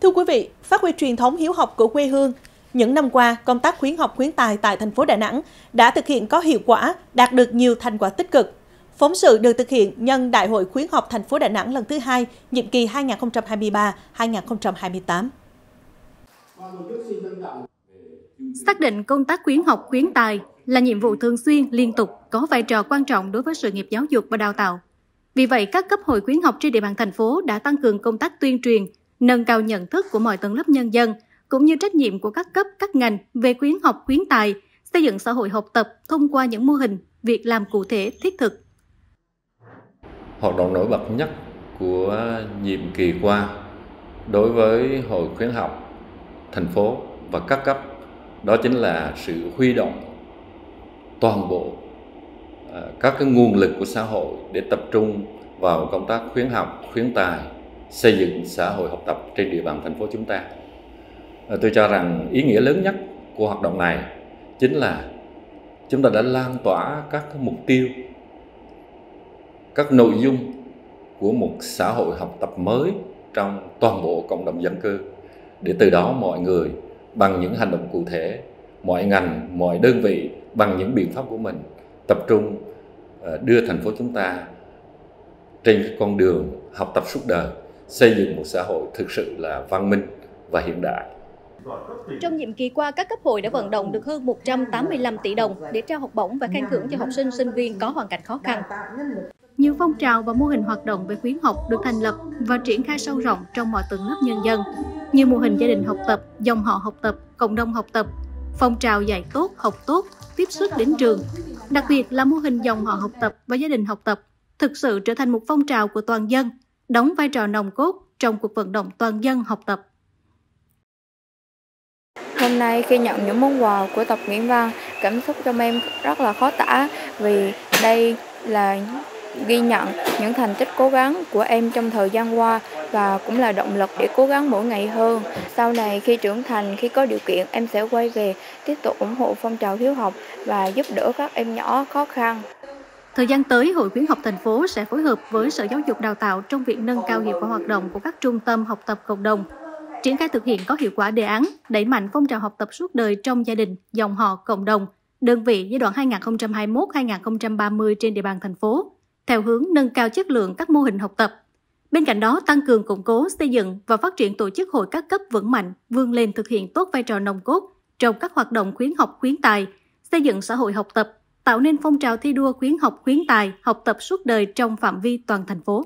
Thưa quý vị, phát huy truyền thống hiếu học của quê hương, những năm qua, công tác khuyến học khuyến tài tại thành phố Đà Nẵng đã thực hiện có hiệu quả, đạt được nhiều thành quả tích cực. Phóng sự được thực hiện nhân Đại hội khuyến học thành phố Đà Nẵng lần thứ hai, nhiệm kỳ 2023-2028. Xác định công tác khuyến học khuyến tài là nhiệm vụ thường xuyên, liên tục, có vai trò quan trọng đối với sự nghiệp giáo dục và đào tạo. Vì vậy, các cấp hội khuyến học trên địa bàn thành phố đã tăng cường công tác tuyên truyền, nâng cao nhận thức của mọi tầng lớp nhân dân, cũng như trách nhiệm của các cấp, các ngành về khuyến học khuyến tài, xây dựng xã hội học tập thông qua những mô hình, việc làm cụ thể, thiết thực. Hoạt động nổi bật nhất của nhiệm kỳ qua đối với Hội khuyến học thành phố và các cấp đó chính là sự huy động toàn bộ à, các cái nguồn lực của xã hội để tập trung vào công tác khuyến học, khuyến tài, xây dựng xã hội học tập trên địa bàn thành phố chúng ta. Ờ, tôi cho rằng ý nghĩa lớn nhất của hoạt động này chính là chúng ta đã lan tỏa các mục tiêu, các nội dung của một xã hội học tập mới trong toàn bộ cộng đồng dân cư để từ đó mọi người bằng những hành động cụ thể mọi ngành mọi đơn vị bằng những biện pháp của mình tập trung ờ, đưa thành phố chúng ta trên cái con đường học tập suốt đời xây dựng một xã hội thực sự là văn minh và hiện đại trong nhiệm kỳ qua, các cấp hội đã vận động được hơn 185 tỷ đồng để trao học bổng và khen thưởng cho học sinh, sinh viên có hoàn cảnh khó khăn. Nhiều phong trào và mô hình hoạt động về khuyến học được thành lập và triển khai sâu rộng trong mọi tầng lớp nhân dân, như mô hình gia đình học tập, dòng họ học tập, cộng đồng học tập, phong trào dạy tốt, học tốt, tiếp sức đến trường. Đặc biệt là mô hình dòng họ học tập và gia đình học tập thực sự trở thành một phong trào của toàn dân, đóng vai trò nòng cốt trong cuộc vận động toàn dân học tập. Hôm nay khi nhận những món quà của tập Nguyễn Văn, cảm xúc trong em rất là khó tả vì đây là ghi nhận những thành tích cố gắng của em trong thời gian qua và cũng là động lực để cố gắng mỗi ngày hơn. Sau này khi trưởng thành, khi có điều kiện em sẽ quay về tiếp tục ủng hộ phong trào hiếu học và giúp đỡ các em nhỏ khó khăn. Thời gian tới, Hội khuyến học thành phố sẽ phối hợp với Sở Giáo dục Đào tạo trong việc nâng cao hiệu quả hoạt động của các trung tâm học tập cộng đồng, triển khai thực hiện có hiệu quả đề án đẩy mạnh phong trào học tập suốt đời trong gia đình, dòng họ, cộng đồng, đơn vị giai đoạn 2021-2030 trên địa bàn thành phố, theo hướng nâng cao chất lượng các mô hình học tập. Bên cạnh đó, tăng cường củng cố, xây dựng và phát triển tổ chức hội các cấp vững mạnh, vươn lên thực hiện tốt vai trò nòng cốt trong các hoạt động khuyến học khuyến tài, xây dựng xã hội học tập, tạo nên phong trào thi đua khuyến học khuyến tài, học tập suốt đời trong phạm vi toàn thành phố.